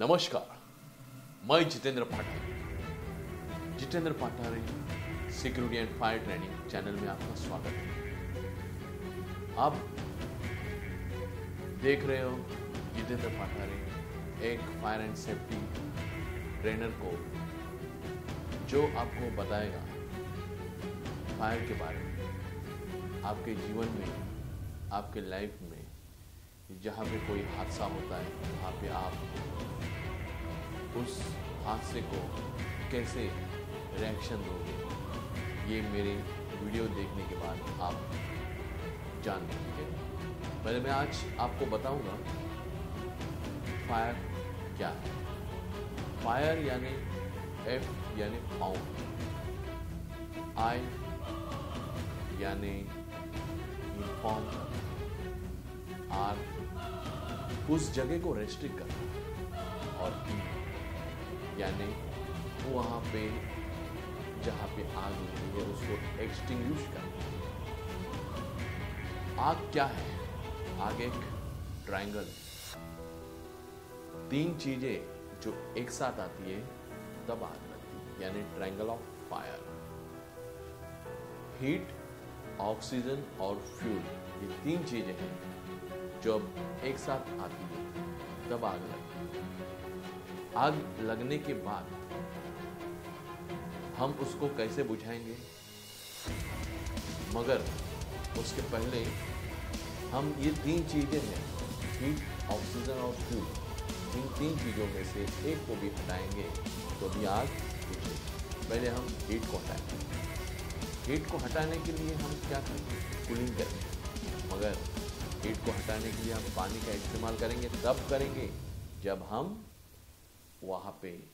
नमस्कार, मैं Jitendra Pathari Jitendra Pathari security and fire training channel में आपका स्वागत है। आप देख रहे हो जितेंद्र पाठारी एक फायर एंड सेफ्टी ट्रेनर को, जो आपको बताएगा फायर के बारे में, आपके जीवन में, आपके लाइफ में, जहाँ पे कोई हादसा होता है, वहाँ पे उस हादसे को कैसे रिएक्शन दोगे? ये मेरे वीडियो देखने के बाद आप जान लेंगे पहले मैं आज आपको बताऊँगा फायर क्या है? फायर यानी एफ़ यानी फाउंड आई यानी इन्फॉर्म आर उस जगह को रेस्ट्रिक्ट करना। और ई यानी वहाँ पे जहाँ पे आग लगी है, उसको एक्सटिंग्विश करना आग क्या है? आग एक ट्रायंगल तीन चीज़ें जो एक साथ आती है, तब आग लगती है, यानी triangle of fire heat oxygen और फ्यूल ये तीन चीज़ें हैं जब एक साथ आती है, तब आग लगती है। आग लगने के बाद हम उसको कैसे बुझाएँगे? मगर उसके पहले हम ये तीन चीज़ें हैं हीट ऑक्सीजन और फ्यूल इन तीन चीज़ों में से एक को भी हटाएँगे तो भी आग बुझेगी। पहले हम हीट को हटाएँगे। हीट को हटाने के लिए हम क्या करेंगे? कूलिंग करेंगे। मगर हीट को हटाने के लिए हम पानी का इस्तेमाल करेंगे। तब करेंगे जब हम वहाँ पे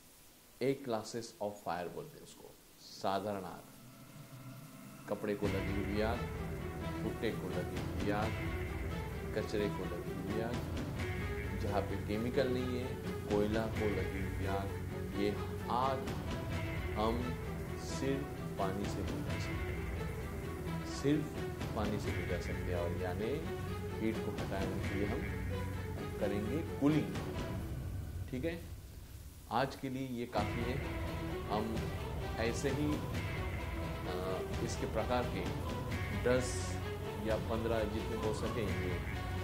एक क्लासेस ऑफ़ फायर बोलते हैं उसको। साधारण आग। कपड़े को लगी हुई आग भुट्टे को लगी हुई आग, कचरे को लगी हुई आग, जहाँ पे केमिकल नहीं है, कोयला को लगी हुई आग, ये आग हम सिर्फ़ पानी से बुझा सकते। सिर्फ़ पानी से बुझा सकते हैं और यानी हीट को हटाने के लिए हम करेंगे कूलिंग ठीक है? आज के लिए ये काफ़ी है। हम ऐसे ही इसके प्रकार के दस या पंद्रह जितने हो सकेंगे,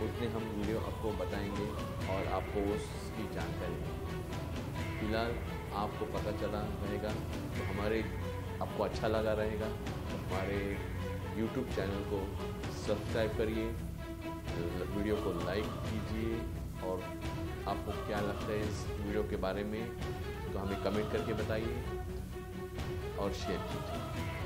उतने हम वीडियो आपको बताएँगे और आपको उसकी जानकारी फ़िलहाल आपको पता चला रहेगा तो हमारे, आपको अच्छा लगा रहेगा तो हमारे YouTube चैनल को सब्सक्राइब करिए वीडियो को लाइक कीजिए आपको क्या लगता है इस वीडियो के बारे में तो हमें कमेंट करके बताइए और शेयर कीजिए।